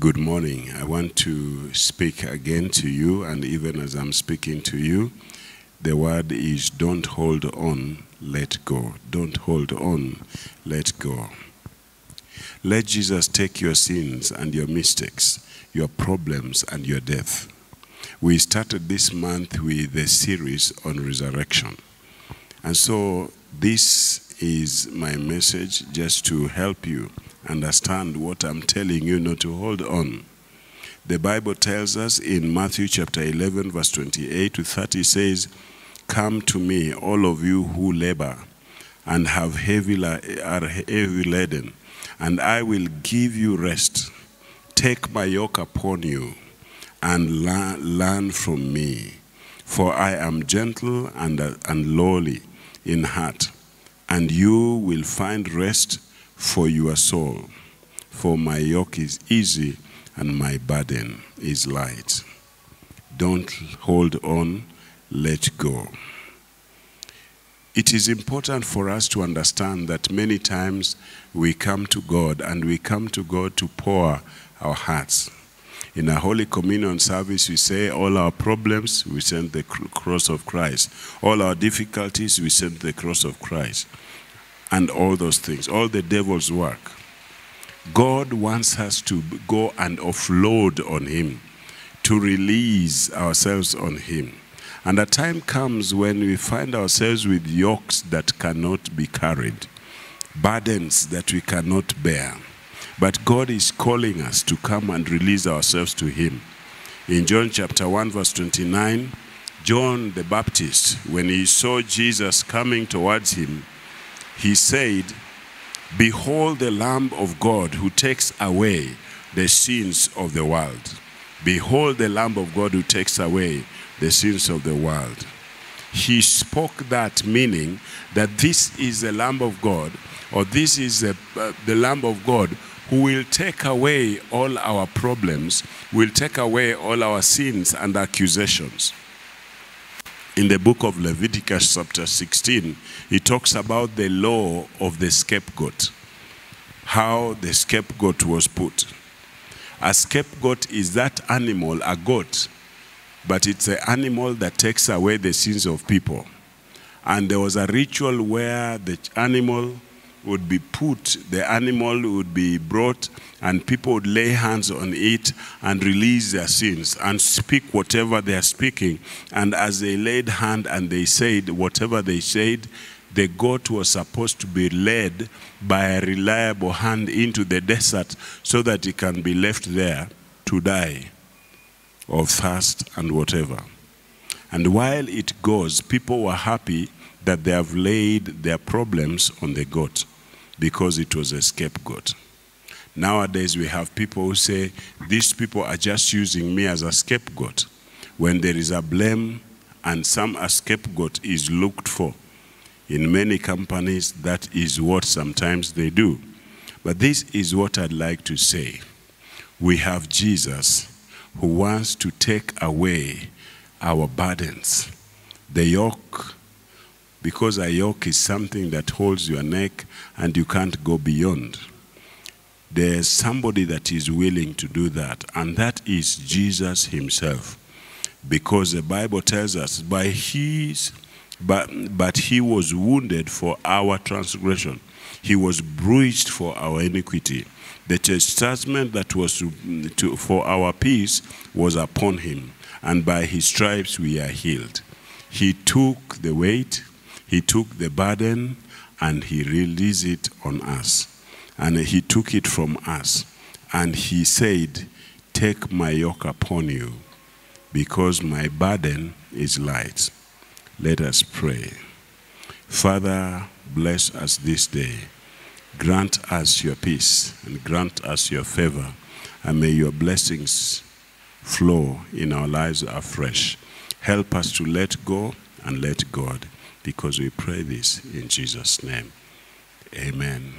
Good morning. I want to speak again to you, and even as I'm speaking to you, the word is don't hold on, let go. Don't hold on, let go. Let Jesus take your sins and your mistakes, your problems and your death. We started this month with a series on resurrection. And so this is my message just to help you understand what I'm telling you not to hold on. The Bible tells us in Matthew chapter 11 verse 28 to 30 says, Come to me, all of you who labor and have heavy, are heavy laden, and I will give you rest. Take my yoke upon you and learn from me, for I am gentle and, and lowly in heart, and you will find rest for your soul. For my yoke is easy and my burden is light. Don't hold on, let go. It is important for us to understand that many times we come to God and we come to God to pour our hearts. In a Holy Communion service, we say all our problems, we send the cross of Christ. All our difficulties, we send the cross of Christ and all those things, all the devil's work. God wants us to go and offload on him, to release ourselves on him. And a time comes when we find ourselves with yokes that cannot be carried, burdens that we cannot bear. But God is calling us to come and release ourselves to him. In John chapter 1 verse 29, John the Baptist, when he saw Jesus coming towards him, he said, Behold the Lamb of God who takes away the sins of the world. Behold the Lamb of God who takes away the sins of the world. He spoke that meaning that this is the Lamb of God, or this is the, uh, the Lamb of God who will take away all our problems, will take away all our sins and accusations in the book of Leviticus, chapter 16, he talks about the law of the scapegoat, how the scapegoat was put. A scapegoat is that animal, a goat, but it's an animal that takes away the sins of people. And there was a ritual where the animal would be put, the animal would be brought, and people would lay hands on it and release their sins and speak whatever they are speaking. And as they laid hand and they said whatever they said, the goat was supposed to be led by a reliable hand into the desert so that it can be left there to die of thirst and whatever. And while it goes, people were happy that they have laid their problems on the goat because it was a scapegoat. Nowadays, we have people who say, these people are just using me as a scapegoat. When there is a blame and some a scapegoat is looked for, in many companies, that is what sometimes they do. But this is what I'd like to say. We have Jesus who wants to take away our burdens. The yoke because a yoke is something that holds your neck and you can't go beyond. There's somebody that is willing to do that, and that is Jesus himself. Because the Bible tells us, by his, but, but he was wounded for our transgression. He was bruised for our iniquity. The chastisement that was to, to, for our peace was upon him, and by his stripes we are healed. He took the weight, he took the burden and he released it on us. And he took it from us. And he said, Take my yoke upon you, because my burden is light. Let us pray. Father, bless us this day. Grant us your peace and grant us your favor. And may your blessings flow in our lives afresh. Help us to let go and let God because we pray this in Jesus' name. Amen.